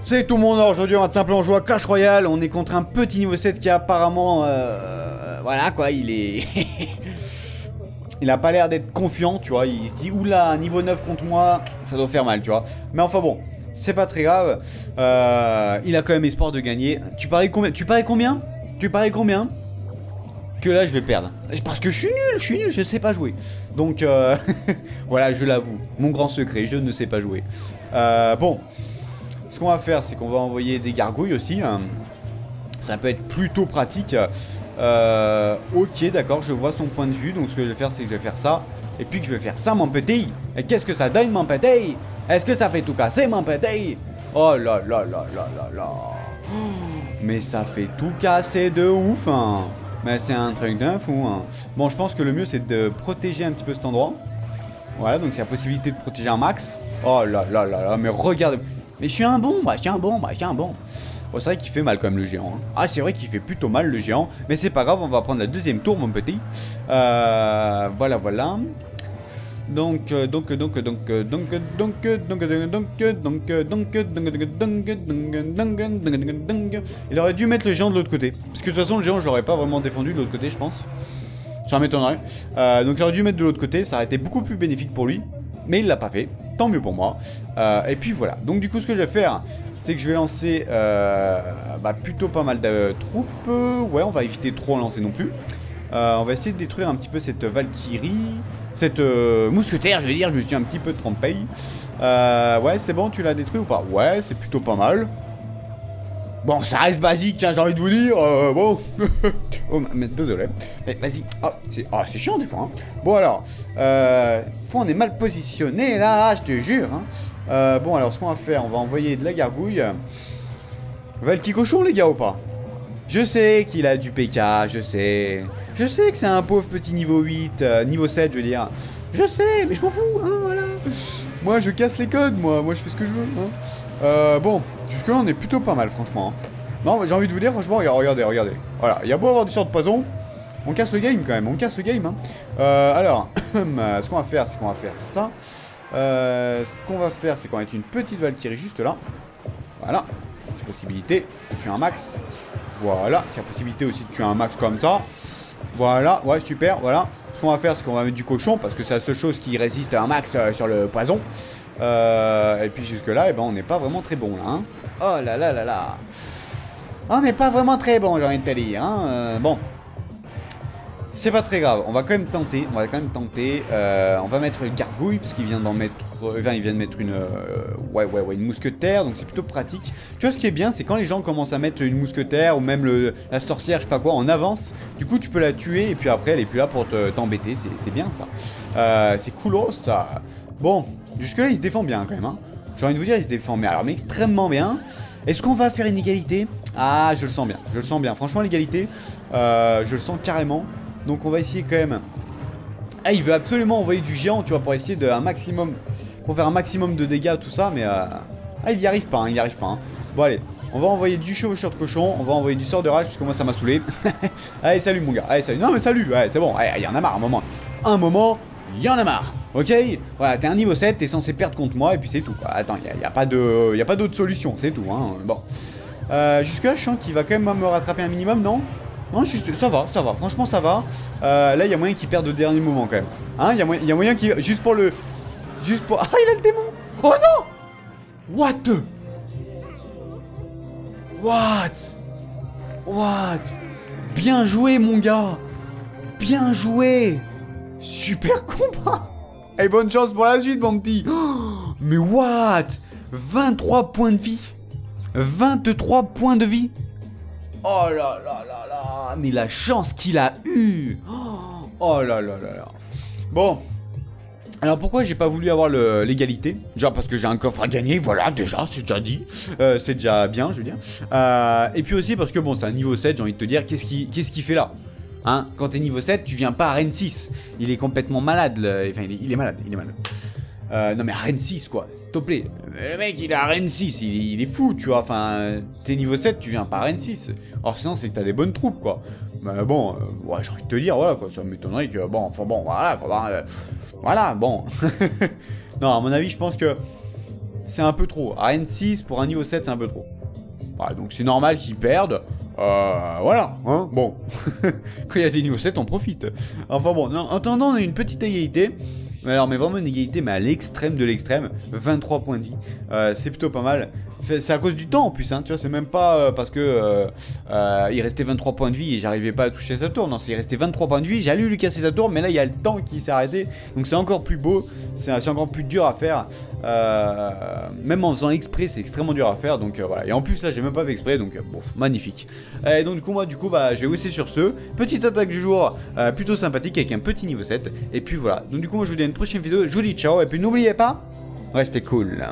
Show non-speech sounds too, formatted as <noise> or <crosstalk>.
Salut tout le monde, aujourd'hui on va simplement jouer à Clash Royale, on est contre un petit niveau 7 qui apparemment... Euh, voilà quoi, il est... <laughs> il a pas l'air d'être confiant, tu vois, il se dit oula, niveau 9 contre moi, ça doit faire mal, tu vois. Mais enfin bon, c'est pas très grave, euh, il a quand même espoir de gagner. Tu paries combien? Tu paries combien? Que là je vais perdre. Parce que je suis nul, je suis nul, je sais pas jouer. Donc euh, <laughs> voilà, je l'avoue, mon grand secret, je ne sais pas jouer. Euh, bon, ce qu'on va faire, c'est qu'on va envoyer des gargouilles aussi. hein. Ça peut être plutôt pratique. Euh, ok, d'accord, je vois son point de vue. Donc ce que je vais faire, c'est que je vais faire ça. Et puis que je vais faire ça, mon petit. Et qu'est-ce que ça donne, mon petit? Est-ce que ça fait tout casser, mon petit? Oh là là là là là là. Mais ça fait tout casser de ouf, hein. Mais c'est un truc d'un fou, hein. Bon, je pense que le mieux, c'est de protéger un petit peu cet endroit. Voilà, donc c'est la possibilité de protéger un max. Oh là là là là, mais regarde. Mais je suis un bon, bah je suis un bon, bah je suis un bon. Bon, c'est vrai qu'il fait mal quand même le géant. hein. Ah, c'est vrai qu'il fait plutôt mal le géant. Mais c'est pas grave, on va prendre la deuxième tour, mon petit. Euh, voilà, voilà. Donc, euh, donc, donc, donc, euh, donc, donc, euh, donc, euh, donc, euh, donc, euh, donc, euh, donc, euh, donc, euh, donc, euh, donc, euh, donc, euh, donc, euh. Il aurait dû mettre le géant de l'autre côté. Parce que de toute façon, le géant, je l'aurais pas vraiment défendu de l'autre côté, je pense. Ça m'étonnerait. Euh, donc il aurait dû mettre de l'autre côté, ça aurait été beaucoup plus bénéfique pour lui. Mais il l'a pas fait, tant mieux pour moi. Euh, et puis voilà. Donc du coup ce que je vais faire, c'est que je vais lancer euh, bah, plutôt pas mal de troupes. Ouais, on va éviter de trop en lancer non plus. Euh, on va essayer de détruire un petit peu cette Valkyrie. Cette mousquetaire, je veux dire, je me suis un petit peu trompé. Ouais, c'est bon, tu l'as détruit ou pas? Ouais, c'est plutôt pas mal. Bon, ça reste basique, j'ai envie de vous dire. euh, bon. <laughs> oh, désolé. Mais vas-y. Ah, c'est ah, c'est chiant des fois. hein. Bon, alors. Euh, fois, on est mal positionné là, je te jure. hein. Euh, bon, alors, ce qu'on va faire, on va envoyer de la gargouille. Valky cochon, les gars, ou pas? Je sais qu'il a du PK, je sais. Je sais que c'est un pauvre petit niveau 8, euh, niveau 7, je veux dire. Je sais, mais je m'en fous, hein, voilà. Moi, je casse les codes, moi. Moi, je fais ce que je veux. Hein. Euh, bon, jusque-là, on est plutôt pas mal, franchement. hein. Non, j'ai envie de vous dire, franchement, regarde- regardez, regardez. Voilà, il y a beau avoir du sort de poison, on casse le game quand même, on casse le game. Hein. Euh, alors, <coughs> ce qu'on va faire, c'est qu'on va faire ça. Euh, ce qu'on va faire, c'est qu'on va mettre une petite Valkyrie juste là. Voilà, c'est possibilité de tuer un max. Voilà, c'est la possibilité aussi de tuer un max comme ça. Voilà, ouais, super, voilà. Ce qu'on va faire, c'est qu'on va mettre du cochon, parce que c'est la seule chose qui résiste à un max euh, sur le poison. Euh, et puis jusque-là, eh ben, on n'est pas vraiment très bon, là. hein. Oh là là là là. On n'est pas vraiment très bon, j'ai envie de te dire. Hein. euh, bon. C'est pas très grave, on va quand même tenter, on va quand même tenter. Euh, on va mettre le gargouille, parce qu'il vient d'en mettre... euh, il vient de mettre une... euh, ouais, ouais, ouais, une mousquetaire, donc c'est plutôt pratique. Tu vois, ce qui est bien, c'est quand les gens commencent à mettre une mousquetaire, ou même la sorcière, je sais pas quoi, en avance. Du coup, tu peux la tuer, et puis après, elle est plus là pour te- t'embêter, c'est bien ça. C'est coolos, ça. Bon, jusque-là, il se défend bien, quand même. Hein. J'ai envie de vous dire, il se défend bien. Alors, mais extrêmement bien. Est-ce qu'on va faire une égalité? Ah, je le sens bien, je le sens bien. Franchement, l'égalité, je le sens carrément. Donc, on va essayer quand même. Ah, il veut absolument envoyer du géant, tu vois, pour essayer de un maximum, pour faire un maximum de dégâts, tout ça, mais euh, ah, il y arrive pas, hein, il y arrive pas. hein. Bon, allez, on va envoyer du chevaucheur de cochon, on va envoyer du sort de rage, parce que moi, ça m'a saoulé. <laughs> allez, salut, mon gars, allez, salut. Non, mais salut, ouais, c'est bon, allez, il y en a marre, un moment. Un moment, il y en a marre. Ok? Voilà, t'es un niveau 7, t'es censé perdre contre moi, et puis c'est tout. Attends, il n'y a, a pas d'autre solution, c'est tout. Hein. Bon. Euh, Jusque-là, je sens qu'il va quand même me rattraper un minimum, non? Non, je ça va, ça va, franchement, ça va. Euh, là, il y a moyen qu'il perde au dernier moment, quand même. Hein Il y, a moyen- moyen qu'il. Juste pour le. Juste pour. <laughs> Ah, il a le démon Oh non What What? What? Bien joué, mon gars Bien joué Super combat <laughs> Et bonne chance pour la suite, mon petit <gasps> Mais what? 23 points de vie 23 points de vie Oh là là là là Mais la chance qu'il a eue Oh, oh là là là là Bon alors pourquoi j'ai pas voulu avoir l'égalité? Déjà parce que j'ai un coffre à gagner, voilà, déjà, c'est déjà dit. Euh, c'est déjà bien, je veux dire. Euh, et puis aussi parce que bon, c'est un niveau 7, j'ai envie de te dire, qu'est-ce qu'il qu'il fait là? Hein Quand t'es niveau 7, tu viens pas à Rennes 6. Il est complètement malade, enfin il est malade, il est malade. Euh, non mais Arène 6 quoi, s'il te plaît. Le mec il est à Arène 6, il, est fou, tu vois. Enfin, t'es niveau 7, tu viens pas à Arène 6. Or sinon c'est que t'as des bonnes troupes quoi. Mais bon, euh, ouais, j'ai envie de te dire, voilà quoi, ça m'étonnerait que, bon, enfin bon, voilà, quoi, euh, voilà, bon. <laughs> non, à mon avis, je pense que c'est un peu trop. Arène 6 pour un niveau 7, c'est un peu trop. Donc c'est normal qu'ils perdent. Voilà, hein, bon. <laughs> Quand il y a des niveaux 7, on profite. Enfin bon, en attendant, on a une petite égalité. Mais alors, mais vraiment une égalité, mais à l'extrême de l'extrême. 23 points. Euh, c'est plutôt pas mal. C'est à cause du temps en plus, hein, tu vois, c'est même pas euh, parce que euh, euh, il restait 23 points de vie et j'arrivais pas à toucher sa tour. Non, c'est il restait 23 points de vie, j'ai lui casser sa tour, mais là il y a le temps qui s'est arrêté. Donc c'est encore plus beau, c'est encore plus dur à faire. même en faisant exprès, c'est extrêmement dur à faire. Donc voilà. Et en plus là, j'ai même pas fait exprès, donc bon, magnifique. Et donc du coup, moi, du coup, bah, je vais laisser sur ce. Petite attaque du jour, plutôt sympathique avec un petit niveau 7. Et puis voilà. Donc du coup, moi, je vous dis à une prochaine vidéo. Je vous dis ciao. Et puis n'oubliez pas, restez cool.